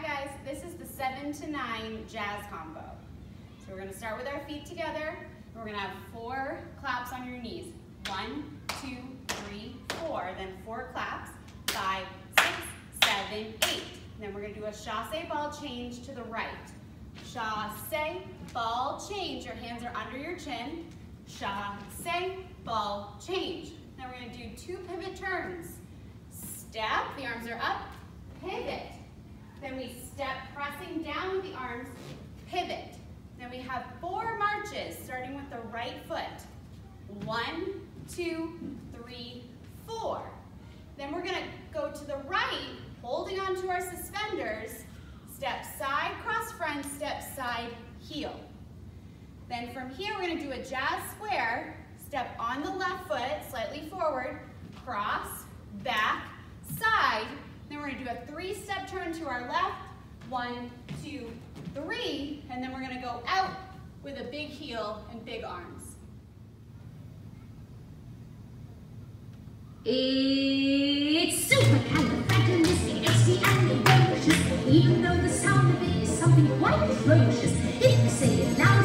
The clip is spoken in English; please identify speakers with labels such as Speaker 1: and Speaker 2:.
Speaker 1: Hi guys, this is the seven to nine jazz combo. So we're gonna start with our feet together. We're gonna have four claps on your knees. One, two, three, four. Then four claps. Five, six, seven, eight. Then we're gonna do a chasse ball change to the right. Chasse, ball change. Your hands are under your chin. Chasse, ball change. Now we're gonna do two pivot turns. Step, the arms are up, pivot. Then we step, pressing down with the arms, pivot. Then we have four marches, starting with the right foot. One, two, three, four. Then we're gonna go to the right, holding onto our suspenders, step side, cross front, step side, heel. Then from here, we're gonna do a jazz square, step on the left foot, slightly forward, cross, back, side, then we're gonna do a three-step turn to our left. One, two, three. And then we're gonna go out with a big heel and big arms.
Speaker 2: It's supercalifragilisticexpialidocious. Even though the sound of it is something quite atrocious. If you say it loud